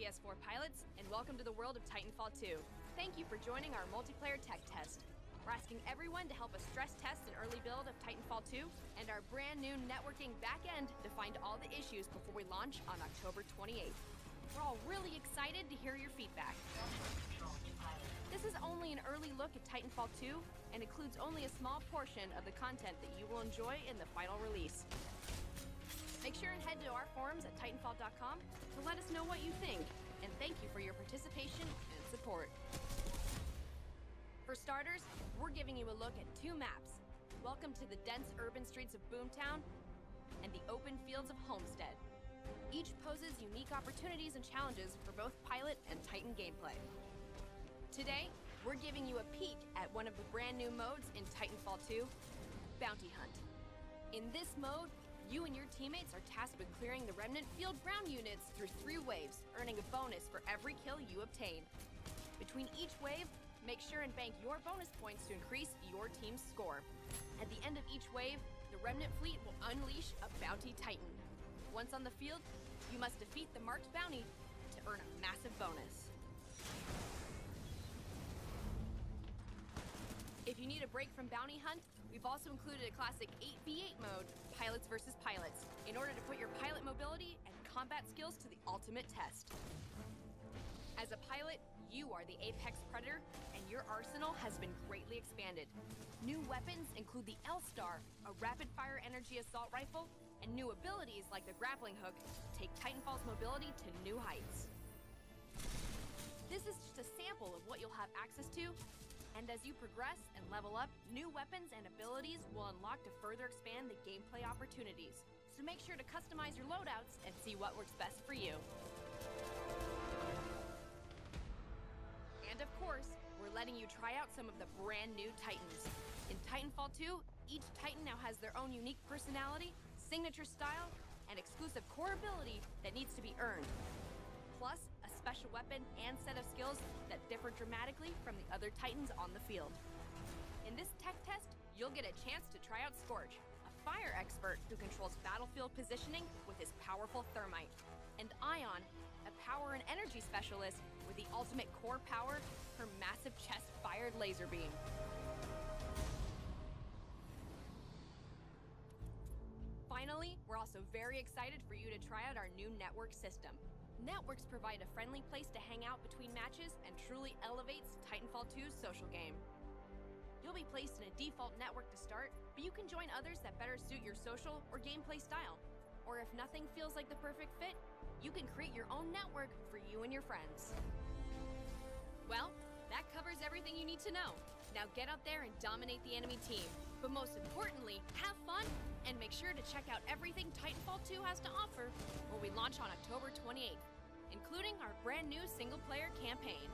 PS4 pilots, and welcome to the world of Titanfall 2. Thank you for joining our multiplayer tech test. We're asking everyone to help us stress test an early build of Titanfall 2 and our brand new networking backend to find all the issues before we launch on October 28th. We're all really excited to hear your feedback. This is only an early look at Titanfall 2 and includes only a small portion of the content that you will enjoy in the final release. Make sure and head to our forums at Titanfall.com to let us know what you think, and thank you for your participation and support. For starters, we're giving you a look at two maps. Welcome to the dense urban streets of Boomtown and the open fields of Homestead. Each poses unique opportunities and challenges for both Pilot and Titan gameplay. Today, we're giving you a peek at one of the brand new modes in Titanfall 2, Bounty Hunt. In this mode, you and your teammates are tasked with clearing the remnant fleet ground units through three waves, earning a bonus for every kill you obtain. Between each wave, make sure and bank your bonus points to increase your team's score. At the end of each wave, the remnant fleet will unleash a bounty titan. Once on the field, you must defeat the marked bounty to earn a massive bonus. You need a break from bounty hunt, we've also included a classic 8v8 mode, Pilots versus Pilots, in order to put your pilot mobility and combat skills to the ultimate test. As a pilot, you are the apex predator, and your arsenal has been greatly expanded. New weapons include the L-Star, a rapid-fire energy assault rifle, and new abilities like the grappling hook take Titanfall's mobility to new heights. This is just a sample of what you'll have access to and as you progress and level up, new weapons and abilities will unlock to further expand the gameplay opportunities. So make sure to customize your loadouts and see what works best for you. And of course, we're letting you try out some of the brand new Titans. In Titanfall 2, each Titan now has their own unique personality, signature style, and exclusive core ability that needs to be earned plus special weapon and set of skills that differ dramatically from the other Titans on the field. In this tech test, you'll get a chance to try out Scorch, a fire expert who controls battlefield positioning with his powerful thermite, and Ion, a power and energy specialist with the ultimate core power, her massive chest-fired laser beam. Finally, we're also very excited for you to try out our new network system. Networks provide a friendly place to hang out between matches and truly elevates Titanfall 2's social game. You'll be placed in a default network to start, but you can join others that better suit your social or gameplay style. Or if nothing feels like the perfect fit, you can create your own network for you and your friends. Well, that covers everything you need to know. Now get out there and dominate the enemy team. But most importantly, have fun and make sure to check out everything Titanfall 2 has to offer when we launch on October 28th, including our brand new single player campaign.